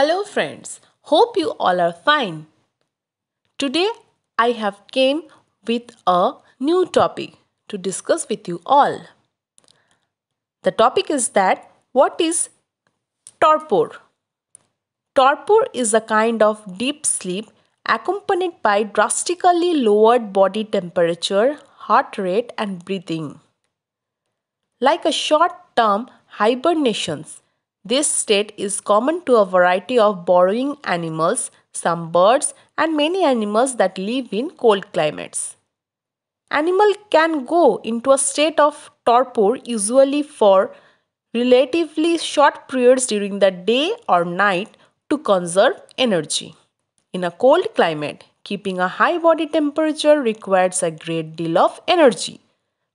Hello friends, hope you all are fine. Today I have came with a new topic to discuss with you all. The topic is that what is torpor? Torpor is a kind of deep sleep accompanied by drastically lowered body temperature, heart rate and breathing. Like a short-term hibernation, this state is common to a variety of burrowing animals, some birds and many animals that live in cold climates. Animal can go into a state of torpor usually for relatively short periods during the day or night to conserve energy. In a cold climate, keeping a high body temperature requires a great deal of energy.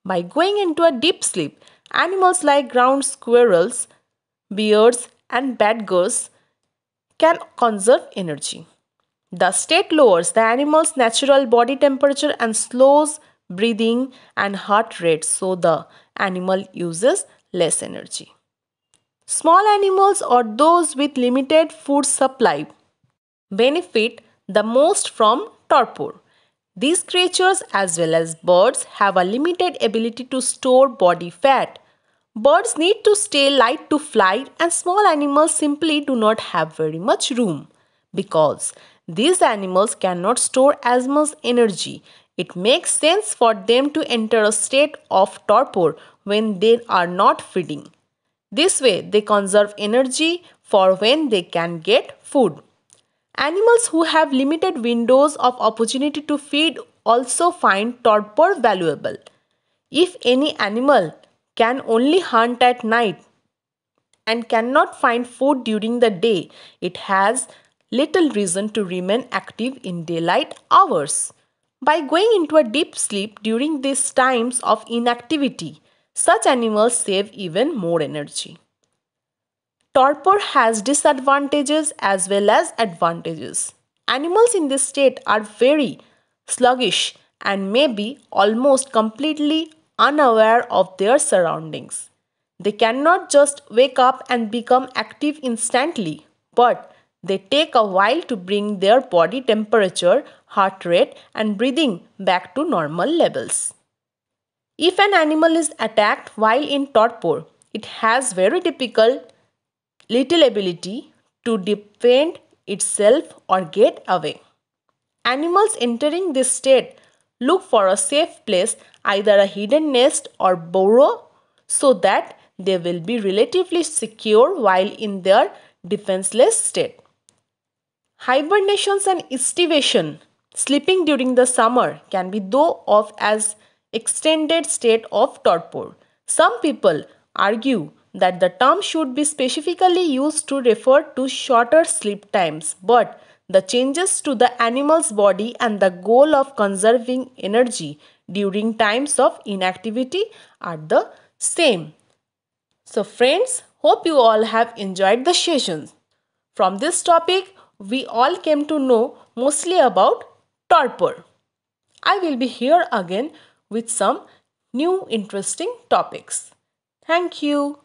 By going into a deep sleep, animals like ground squirrels bears, and badgers can conserve energy. The state lowers the animal's natural body temperature and slows breathing and heart rate so the animal uses less energy. Small animals or those with limited food supply benefit the most from torpor. These creatures as well as birds have a limited ability to store body fat Birds need to stay light to fly and small animals simply do not have very much room because these animals cannot store as much energy. It makes sense for them to enter a state of torpor when they are not feeding. This way they conserve energy for when they can get food. Animals who have limited windows of opportunity to feed also find torpor valuable. If any animal can only hunt at night and cannot find food during the day, it has little reason to remain active in daylight hours. By going into a deep sleep during these times of inactivity, such animals save even more energy. Torpor has disadvantages as well as advantages. Animals in this state are very sluggish and may be almost completely unaware of their surroundings. They cannot just wake up and become active instantly, but they take a while to bring their body temperature, heart rate, and breathing back to normal levels. If an animal is attacked while in torpor, it has very typical little ability to defend itself or get away. Animals entering this state look for a safe place either a hidden nest or burrow so that they will be relatively secure while in their defenseless state. Hibernations and estivation, sleeping during the summer can be thought of as extended state of torpor. Some people argue that the term should be specifically used to refer to shorter sleep times, but the changes to the animal's body and the goal of conserving energy during times of inactivity are the same. So friends, hope you all have enjoyed the sessions. From this topic, we all came to know mostly about torpor. I will be here again with some new interesting topics. Thank you.